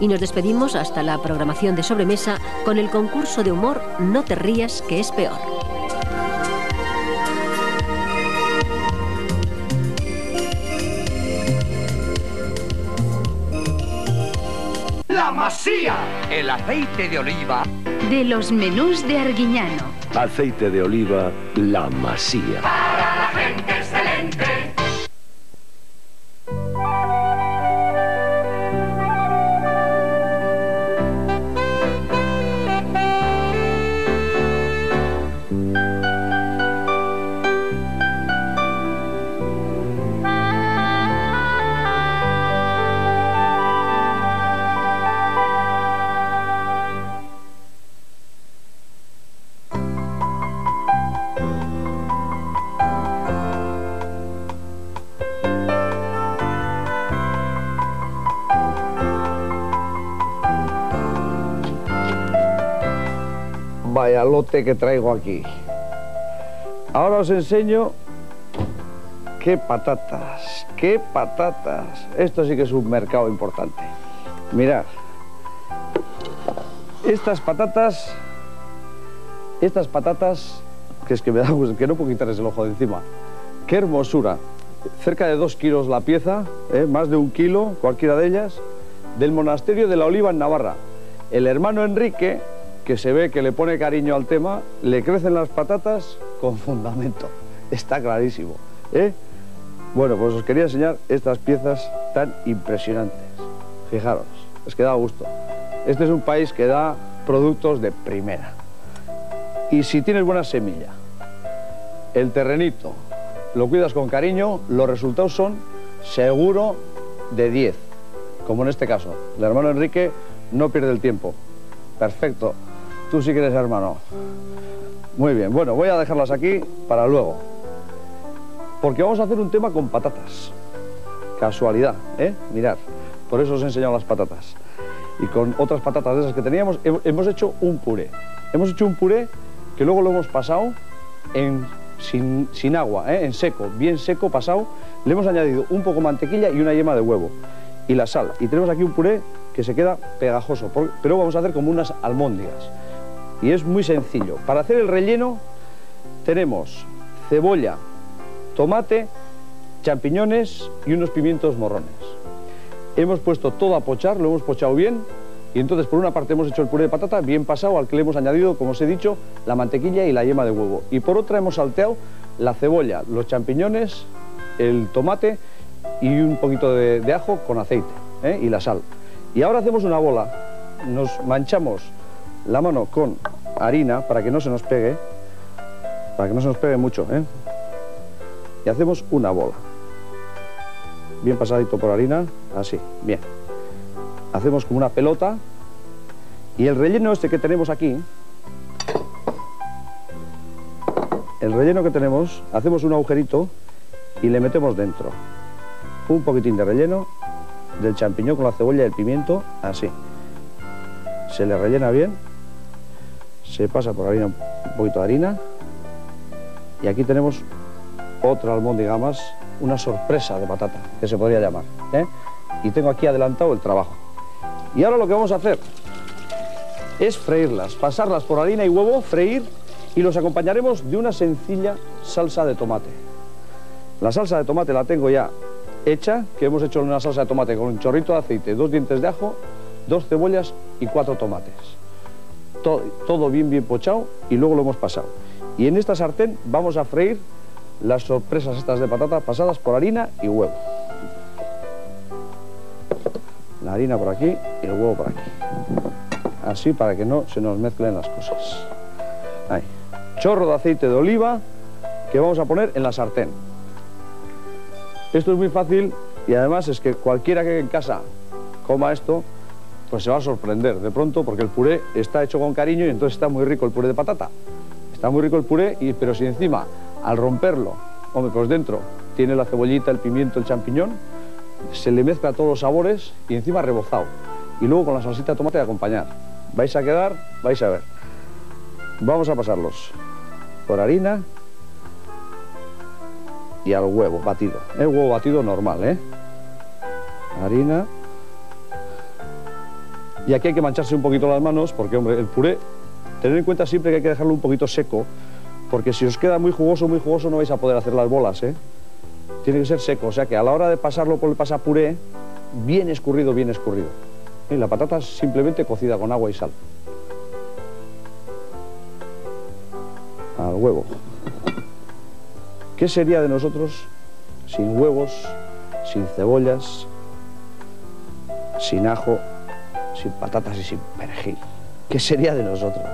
y nos despedimos hasta la programación de sobremesa con el concurso de humor No te rías que es peor. La masía, el aceite de oliva. De los menús de Arguiñano. Aceite de oliva, la masía. Para la gente excelente. Vaya lote que traigo aquí. Ahora os enseño qué patatas, qué patatas. Esto sí que es un mercado importante. Mirad, estas patatas, estas patatas, que es que me da gusto, que no puedo quitarles el ojo de encima. Qué hermosura. Cerca de dos kilos la pieza, ¿eh? más de un kilo, cualquiera de ellas, del monasterio de la Oliva en Navarra. El hermano Enrique que se ve que le pone cariño al tema, le crecen las patatas con fundamento. Está clarísimo. ¿eh? Bueno, pues os quería enseñar estas piezas tan impresionantes. Fijaros, es que da gusto. Este es un país que da productos de primera. Y si tienes buena semilla, el terrenito, lo cuidas con cariño, los resultados son seguro de 10. Como en este caso, el hermano Enrique no pierde el tiempo. Perfecto. Tú sí que eres hermano. Muy bien, bueno, voy a dejarlas aquí para luego. Porque vamos a hacer un tema con patatas. Casualidad, ¿eh? Mirad, por eso os he enseñado las patatas. Y con otras patatas de esas que teníamos, hemos hecho un puré. Hemos hecho un puré que luego lo hemos pasado en, sin, sin agua, ¿eh? en seco, bien seco, pasado. Le hemos añadido un poco mantequilla y una yema de huevo. Y la sal. Y tenemos aquí un puré que se queda pegajoso, pero vamos a hacer como unas almóndigas y es muy sencillo. Para hacer el relleno tenemos cebolla, tomate, champiñones y unos pimientos morrones. Hemos puesto todo a pochar, lo hemos pochado bien y entonces por una parte hemos hecho el puré de patata bien pasado al que le hemos añadido, como os he dicho, la mantequilla y la yema de huevo. Y por otra hemos salteado la cebolla, los champiñones, el tomate y un poquito de, ajo con aceite ¿eh? y la sal. Y ahora hacemos una bola, nos manchamos la mano con harina para que no se nos pegue, para que no se nos pegue mucho, ¿eh? Y hacemos una bola. Bien pasadito por harina, así, bien. Hacemos como una pelota y el relleno este que tenemos aquí, el relleno que tenemos, hacemos un agujerito y le metemos dentro. Un poquitín de relleno del champiñón con la cebolla y el pimiento, así. Se le rellena bien se pasa por harina, un poquito de harina y aquí tenemos otra almóndiga más, una sorpresa de patata, que se podría llamar. ¿eh? Y tengo aquí adelantado el trabajo. Y ahora lo que vamos a hacer es freírlas, pasarlas por harina y huevo, freír y los acompañaremos de una sencilla salsa de tomate. La salsa de tomate la tengo ya hecha, que hemos hecho una salsa de tomate con un chorrito de aceite, dos dientes de ajo, dos cebollas y cuatro tomates todo, bien, bien pochado y luego lo hemos pasado. Y en esta sartén vamos a freír las sorpresas estas de patata pasadas por harina y huevo. La harina por aquí y el huevo por aquí. Así para que no se nos mezclen las cosas. Chorro de aceite de oliva que vamos a poner en la sartén. Esto es muy fácil y además es que cualquiera que en casa coma esto pues se va a sorprender de pronto porque el puré está hecho con cariño y entonces está muy rico el puré de patata. Está muy rico el puré, y, pero si encima, al romperlo, hombre, pues dentro tiene la cebollita, el pimiento, el champiñón, se le mezcla todos los sabores y encima rebozado. Y luego con la salsita de tomate de acompañar. Vais a quedar, vais a ver. Vamos a pasarlos por harina y al huevo batido. Huevo batido normal, ¿eh? Harina Y aquí hay que mancharse un poquito las manos porque, hombre, el puré, tener en cuenta siempre que hay que dejarlo un poquito seco, porque si os queda muy jugoso, muy jugoso, no vais a poder hacer las bolas, ¿eh? Tiene que ser seco, o sea que a la hora de pasarlo por el pasapuré, bien escurrido, bien escurrido. Y la patata es simplemente cocida con agua y sal. Al huevo. ¿Qué sería de nosotros sin huevos, sin cebollas, sin ajo, sin patatas y sin perejil? ¿Qué sería de nosotros?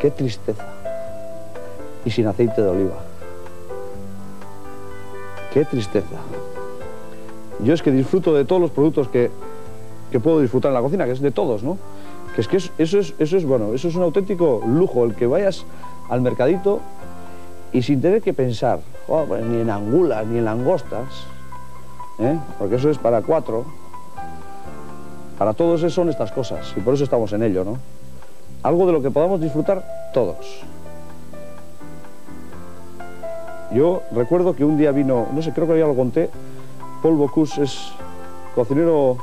Qué tristeza. Y sin aceite de oliva. Qué tristeza. Yo es que disfruto de todos los productos que, que puedo disfrutar en la cocina, que es de todos, ¿no? Que es que es- eso, es, eso es, bueno, eso es un auténtico lujo, el que vayas al mercadito y sin tener que pensar, "Oh, pues ni en angulas, ni en langostas, ¿eh? porque eso es para cuatro. Para todos son estas cosas y por eso estamos en ello, ¿no? Algo de lo que podamos disfrutar todos. Yo recuerdo que un día vino, no sé, creo que ya lo conté, Paul Bocuse es cocinero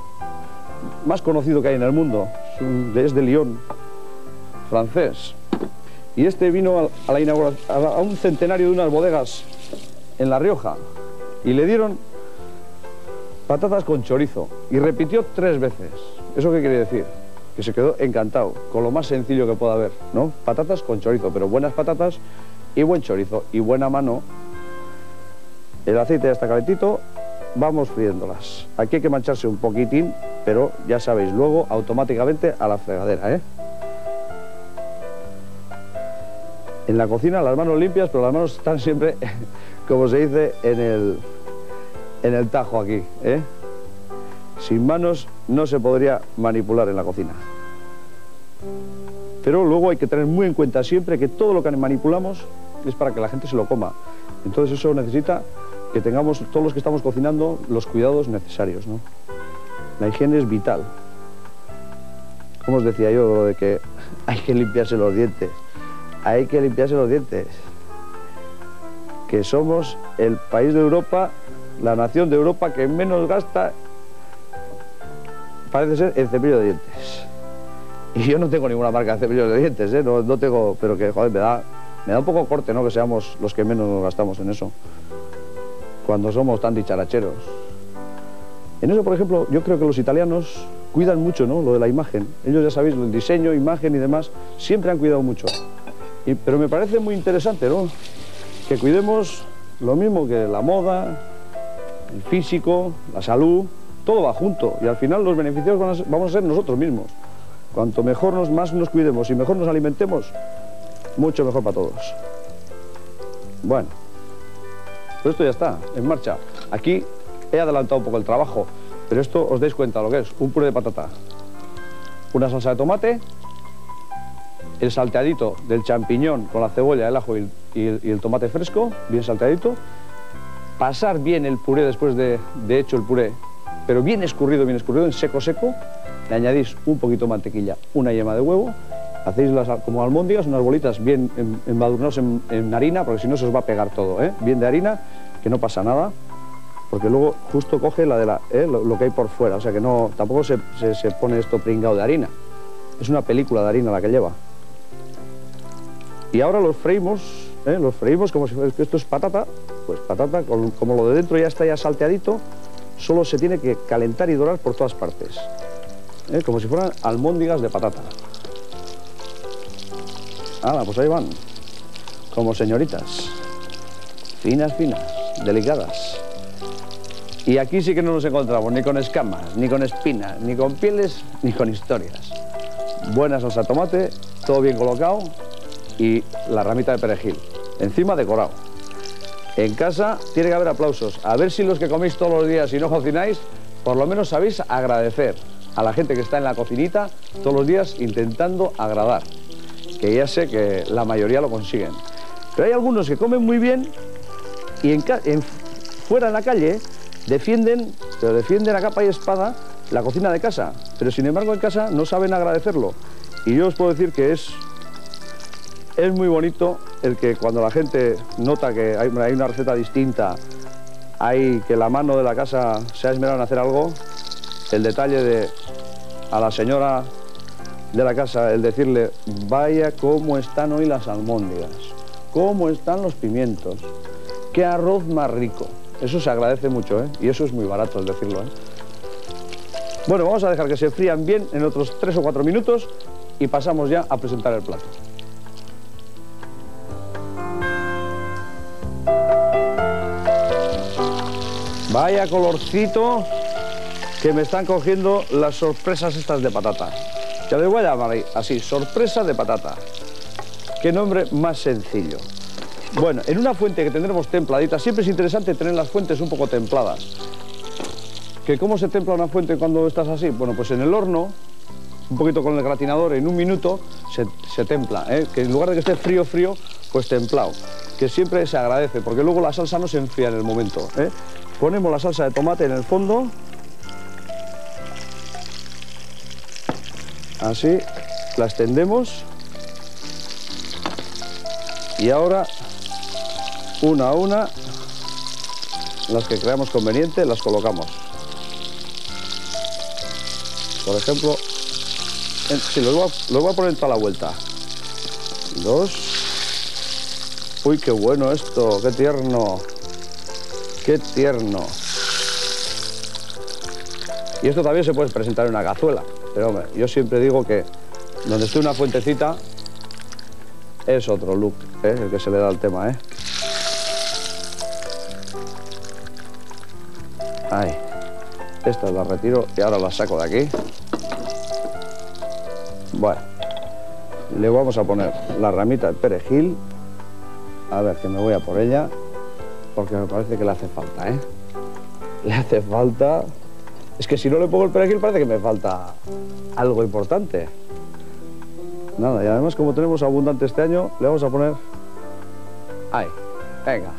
más conocido que hay en el mundo, es, es de Lyon, francés. Y este vino a, la inaugura- a, la- a un centenario de unas bodegas en La Rioja y le dieron patatas con chorizo y repitió tres veces. ¿Eso qué quiere decir? Que se quedó encantado con lo más sencillo que pueda haber, ¿no? Patatas con chorizo, pero buenas patatas y buen chorizo y buena mano. El aceite ya está calentito, vamos friéndolas. Aquí hay que mancharse un poquitín, pero ya sabéis, luego automáticamente a la fregadera, ¿eh? En la cocina las manos limpias, pero las manos están siempre, como se dice, en el, en el tajo aquí, ¿eh? Sin manos no se podría manipular en la cocina. Pero luego hay que tener muy en cuenta siempre que todo lo que manipulamos es para que la gente se lo coma. Entonces eso necesita que tengamos, todos los que estamos cocinando, los cuidados necesarios, ¿no? La higiene es vital. Como os decía yo, de que hay que limpiarse los dientes. Hay que limpiarse los dientes. Que somos el país de Europa, la nación de Europa que menos gasta, parece ser, el cepillo de dientes. Y yo no tengo ninguna marca de cepillos de dientes, ¿eh? no, no tengo, pero que, joder, me da, me da un poco corte, ¿no? Que seamos los que menos nos gastamos en eso. Cuando somos tan dicharacheros. En eso, por ejemplo, yo creo que los italianos cuidan mucho, ¿no? Lo de la imagen. Ellos, ya sabéis, el diseño, imagen y demás, siempre han cuidado mucho. Pero me parece muy interesante, ¿no? Que cuidemos lo mismo que la moda, el físico, la salud, todo va junto. Y al final los beneficios vamos a ser nosotros mismos. Cuanto mejor nos, más nos cuidemos y mejor nos alimentemos, mucho mejor para todos. Bueno, pues esto ya está, en marcha. Aquí he adelantado un poco el trabajo, pero esto os dais cuenta lo que es, un puré de patata, una salsa de tomate, el salteadito del champiñón con la cebolla, el ajo y el tomate fresco, bien salteadito, pasar bien el puré después de, de hecho el puré, pero bien escurrido, bien escurrido, en seco, seco, le añadís un poquito de mantequilla, una yema de huevo, hacéis las como almóndigas, unas bolitas bien em- embadurnadas en, harina, porque si no se os va a pegar todo, ¿eh? bien de harina, que no pasa nada, porque luego justo coge la de la, ¿eh? lo, lo que hay por fuera, o sea que no, tampoco se, se- se pone esto pringado de harina, es una película de harina la que lleva. Y ahora los freímos, ¿eh? los freímos como si esto es patata, pues patata, como lo de dentro ya está ya salteadito, solo se tiene que calentar y dorar por todas partes, ¿eh? como si fueran almóndigas de patata. Ah, pues ahí van, como señoritas, finas, finas, delicadas. Y aquí sí que no nos encontramos ni con escamas, ni con espinas, ni con pieles, ni con historias. Buena salsa tomate, todo bien colocado y la ramita de perejil. Encima decorado. En casa tiene que haber aplausos. A ver si los que coméis todos los días y no cocináis, por lo menos sabéis agradecer a la gente que está en la cocinita todos los días intentando agradar. Que ya sé que la mayoría lo consiguen. Pero hay algunos que comen muy bien y fuera en la calle defienden, pero defienden a capa y espada la cocina de casa. Pero sin embargo en casa no saben agradecerlo. Y yo os puedo decir que es es muy bonito el que cuando la gente nota que hay, una receta distinta, hay que la mano de la casa se ha esmerado en hacer algo, el detalle de a la señora de la casa el decirle, vaya cómo están hoy las almóndigas, cómo están los pimientos, qué arroz más rico. Eso se agradece mucho, ¿eh? Y eso es muy barato el decirlo, ¿eh? Bueno, vamos a dejar que se frían bien en otros tres o cuatro minutos y pasamos ya a presentar el plato. Vaya colorcito que me están cogiendo las sorpresas estas de patata. Ya le voy a llamar así, sorpresa de patata. Qué nombre más sencillo. Bueno, en una fuente que tendremos templadita, siempre es interesante tener las fuentes un poco templadas. ¿Que ¿Cómo se templa una fuente cuando estás así? Bueno, pues en el horno, un poquito con el gratinador, en un minuto se, templa. ¿eh? Que en lugar de que esté frío, frío, pues templado. Que siempre se agradece, porque luego la salsa no se enfría en el momento. ¿eh? Ponemos la salsa de tomate en el fondo. Así, la extendemos. Y ahora, una a una, las que creamos conveniente, las colocamos. Por ejemplo, sí, lo voy, voy a poner toda la vuelta. Dos. Uy, qué bueno esto, qué tierno. Qué tierno. Y esto también se puede presentar en una cazuela. Pero hombre, yo siempre digo que donde esté una fuentecita es otro look, ¿eh? el que se le da al tema, ¿eh? Ahí. Estas las retiro y ahora las saco de aquí. Bueno, le vamos a poner la ramita de perejil. A ver, que me voy a por ella, porque me parece que le hace falta, ¿eh? Le hace falta... Es que si no le pongo el perejil parece que me falta algo importante. Nada, y además como tenemos abundante este año, le vamos a poner... Ahí, venga.